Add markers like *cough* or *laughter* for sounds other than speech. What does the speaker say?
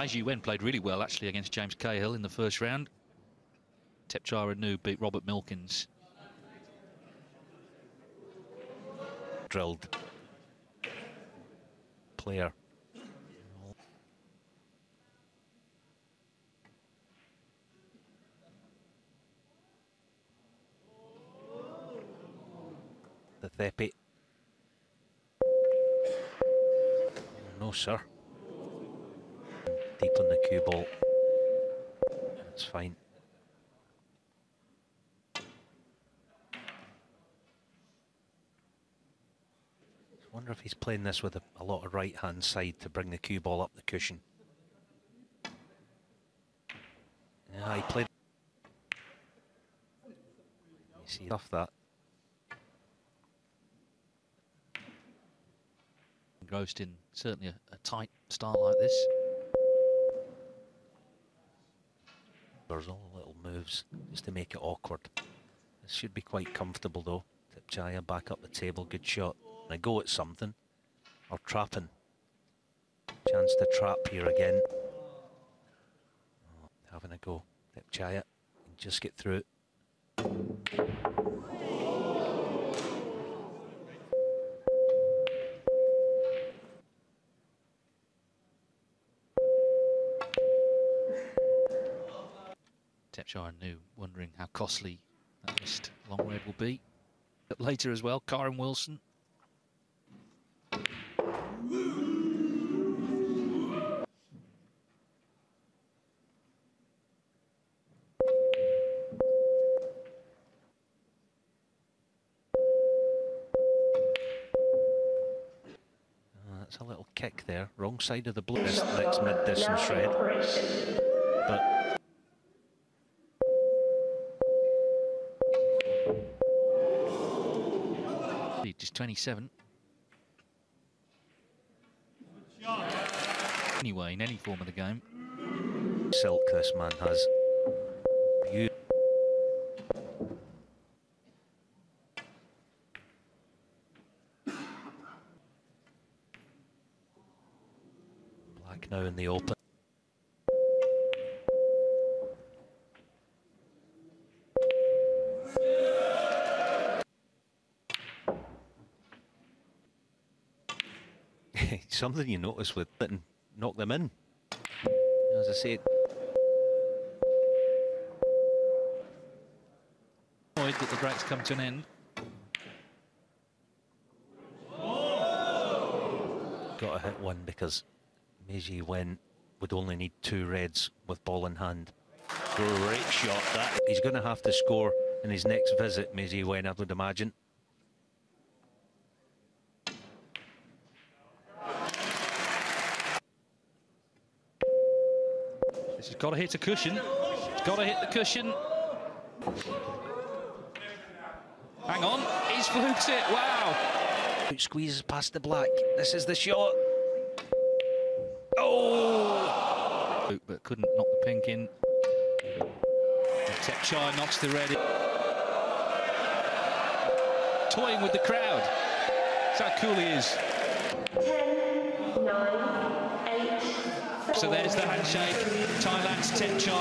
As you Wen played really well actually against James Cahill in the first round. Thepchaiya Un Nooh beat Robert Milkins. Drilled player. The Thepi. No, sir. Deep on the cue ball. That's fine. wonder if he's playing this with a, a lot of right hand side to bring the cue ball up the cushion. Yeah, he played. You see off that. Engrossed in certainly a, a tight start like this. There's all the little moves just to make it awkward. This should be quite comfortable though. Jaya back up the table, good shot. And I go at something or trapping. Chance to trap here again. Oh, having a go. Thepchaiya just get through it. Thepchaiya knew, wondering how costly that missed long red will be. But later as well, Kyren Wilson uh, That's a little kick there. Wrong side of the blue. Next mid-distance shred. But 27. Anyway, in any form of the game. Silk man has. Black now in the open. *laughs* Something you notice with and knock them in. As I said, that the break's come to an end. Got to hit one because Mei Xiwen would only need two reds with ball in hand. Great shot that. He's going to have to score in his next visit, Mei Xiwen, I would imagine. This has got to hit a cushion. It's got to hit the cushion. Hang on, he's fluked it, wow. Squeezes past the black. This is the shot. Oh! But couldn't knock the pink in. Thepchaiya knocks the red in. Toying with the crowd. That's how cool he is. So there's the handshake. Thailand's Thepchaiya.